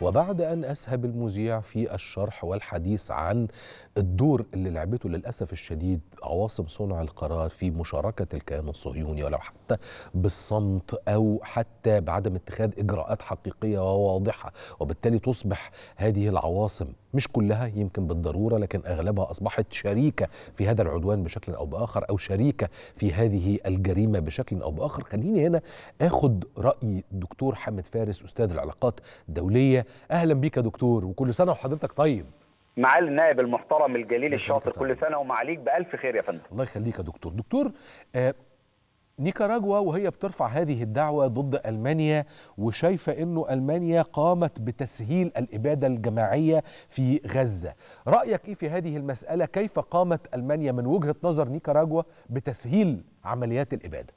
وبعد أن أسهب المذيع في الشرح والحديث عن الدور اللي لعبته للأسف الشديد عواصم صنع القرار في مشاركة الكيان الصهيوني ولو حتى بالصمت أو حتى بعدم اتخاذ إجراءات حقيقية وواضحة وبالتالي تصبح هذه العواصم مش كلها يمكن بالضرورة لكن أغلبها أصبحت شريكة في هذا العدوان بشكل أو بآخر أو شريكة في هذه الجريمة بشكل أو بآخر. خليني هنا أخد رأي الدكتور حامد فارس أستاذ العلاقات الدولية. أهلا بيك يا دكتور وكل سنة وحضرتك طيب. معالي النائب المحترم الجليل الشاطر. كل سنة ومعاليك بألف خير يا فندم. الله يخليك يا دكتور. دكتور آه نيكاراجوا وهي بترفع هذه الدعوة ضد ألمانيا وشايفة أنه ألمانيا قامت بتسهيل الإبادة الجماعية في غزة. رأيك إيه في هذه المسألة؟ كيف قامت ألمانيا من وجهة نظر نيكاراجوا بتسهيل عمليات الإبادة؟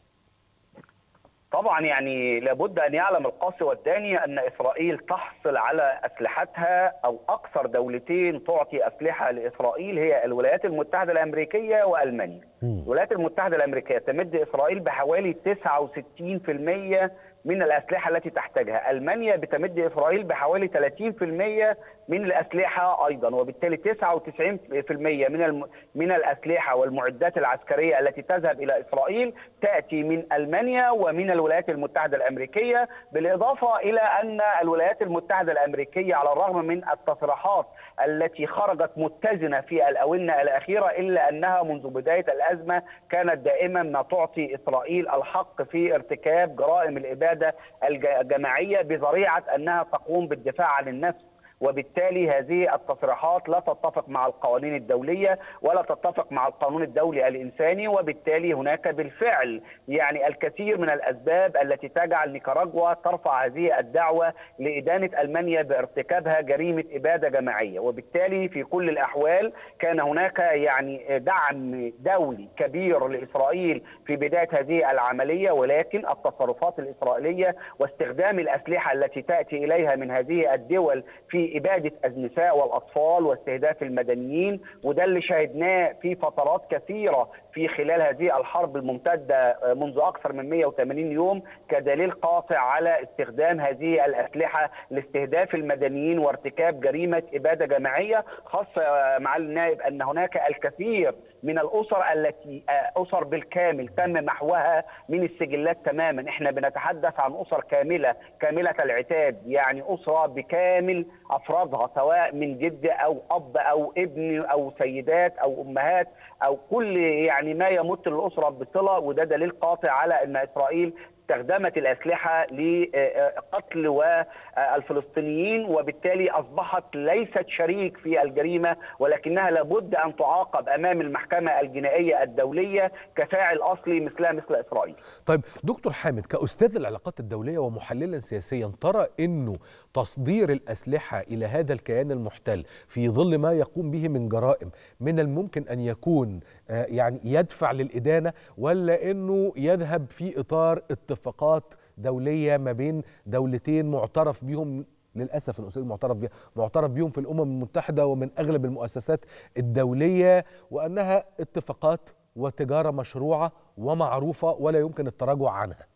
طبعا يعني لابد أن يعلم القاصي والداني أن إسرائيل تحصل على أسلحتها أو أكثر دولتين تعطي أسلحة لإسرائيل هي الولايات المتحدة الأمريكية وألمانيا. الولايات المتحدة الأمريكية تمد إسرائيل بحوالي 69% من الأسلحة التي تحتاجها، ألمانيا بتمد إسرائيل بحوالي 30% من الأسلحة أيضا وبالتالي 99% من. من الأسلحة والمعدات العسكرية التي تذهب إلى إسرائيل تأتي من ألمانيا ومن الولايات المتحدة الأمريكية بالإضافة إلى أن الولايات المتحدة الأمريكية على الرغم من التصريحات التي خرجت متزنة في الأونة الأخيرة إلا أنها منذ بداية الأزمة كانت دائما ما تعطي إسرائيل الحق في ارتكاب جرائم الإبادة الج- الجماعية بذريعة أنها تقوم بالدفاع عن النفس وبالتالي هذه التصريحات لا تتفق مع القوانين الدولية ولا تتفق مع القانون الدولي الإنساني وبالتالي هناك بالفعل يعني الكثير من الأسباب التي تجعل نيكاراجوا ترفع هذه الدعوة لإدانة ألمانيا بارتكابها جريمة إبادة جماعية. وبالتالي في كل الأحوال كان هناك يعني دعم دولي كبير لإسرائيل في بداية هذه العملية ولكن التصرفات الإسرائيلية واستخدام الأسلحة التي تأتي إليها من هذه الدول في اباده النساء والأطفال واستهداف المدنيين وده اللي شاهدناه في فترات كثيرة في خلال هذه الحرب الممتدة منذ أكثر من 180 يوم كدليل قاطع على استخدام هذه الأسلحة لاستهداف المدنيين وارتكاب جريمة إبادة جماعية خاصة يا معالي النائب أن هناك الكثير من الأسر التي أسر بالكامل تم محوها من السجلات تماما. إحنا بنتحدث عن أسر كاملة كاملة العتاد يعني أسرة بكامل افرادها سواء من جد أو أب أو ابن أو سيدات أو أمهات أو كل يعني ما يمت الاسره بصلة وده دليل قاطع على إن إسرائيل استخدمت الأسلحة لقتل والفلسطينيين وبالتالي أصبحت ليست شريك في الجريمة ولكنها لابد أن تعاقب أمام المحكمة الجنائية الدولية كفاعل أصلي مثلها مثل إسرائيل. طيب دكتور حامد كأستاذ العلاقات الدولية ومحللا سياسيا ترى أنه تصدير الأسلحة إلى هذا الكيان المحتل في ظل ما يقوم به من جرائم من الممكن أن يكون آه، يعني يدفع للإدانة ولا أنه يذهب في إطار اتفاقات دولية ما بين دولتين معترف بهم للأسف الاسئله المعترف بها معترف بهم في الأمم المتحدة ومن أغلب المؤسسات الدولية وأنها اتفاقات وتجارة مشروعة ومعروفة ولا يمكن التراجع عنها.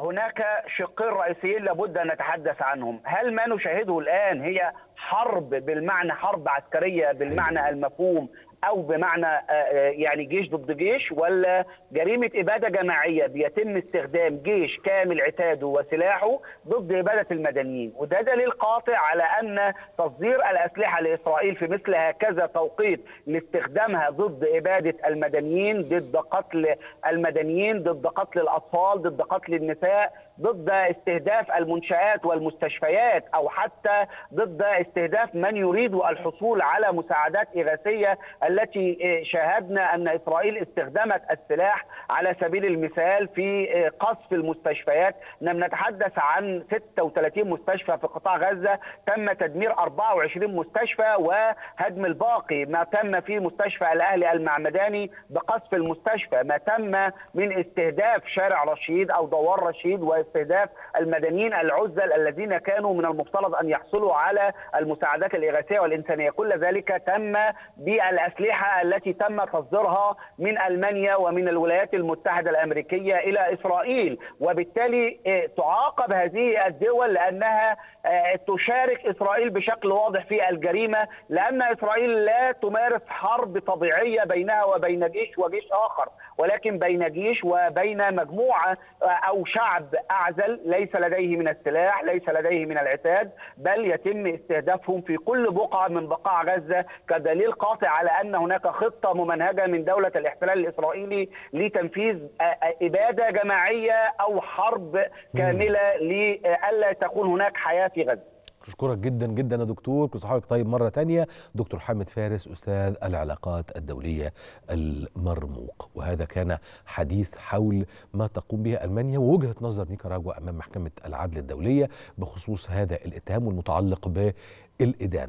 هناك شقين رئيسيين لابد أن نتحدث عنهم، هل ما نشاهده الآن هي حرب بالمعنى حرب عسكرية بالمعنى المفهوم أو بمعنى آه، آه، يعني جيش ضد جيش ولا جريمة إبادة جماعية بيتم استخدام جيش كامل عتاده وسلاحه ضد إبادة المدنيين. وده دليل قاطع على أن تصدير الأسلحة لإسرائيل في مثل هكذا توقيت لاستخدامها ضد إبادة المدنيين ضد قتل المدنيين ضد قتل الأطفال ضد قتل النساء ضد استهداف المنشآت والمستشفيات أو حتى ضد استهداف من يريد الحصول على مساعدات إغاثية التي شاهدنا أن إسرائيل استخدمت السلاح على سبيل المثال في قصف المستشفيات. نحن نتحدث عن 36 مستشفى في قطاع غزة. تم تدمير 24 مستشفى وهدم الباقي. ما تم في مستشفى الأهلي المعمداني بقصف المستشفى. ما تم من استهداف شارع رشيد أو دوار رشيد واستهداف المدنيين العزل الذين كانوا من المفترض أن يحصلوا على المساعدات الإغاثية والإنسانية، كل ذلك تم بالأسلحة التي تم تصديرها من ألمانيا ومن الولايات المتحدة الأمريكية إلى إسرائيل، وبالتالي تعاقب هذه الدول لأنها تشارك إسرائيل بشكل واضح في الجريمة لأن إسرائيل لا تمارس حرب طبيعية بينها وبين جيش وجيش آخر ولكن بين جيش وبين مجموعة أو شعب اعزل ليس لديه من السلاح ليس لديه من العتاد بل يتم استهدافهم في كل بقعة من بقاع غزة كدليل قاطع على أن هناك خطة ممنهجة من دولة الاحتلال الإسرائيلي لتنفيذ إبادة جماعية أو حرب كاملة لالا تكون هناك حياة في غزة. أشكرك جدا جدا يا دكتور. كل صحابك طيب مرة تانية. دكتور حامد فارس أستاذ العلاقات الدولية المرموق. وهذا كان حديث حول ما تقوم به ألمانيا ووجهة نظر نيكاراغوا أمام محكمة العدل الدولية بخصوص هذا الاتهام والمتعلق بالإدانة.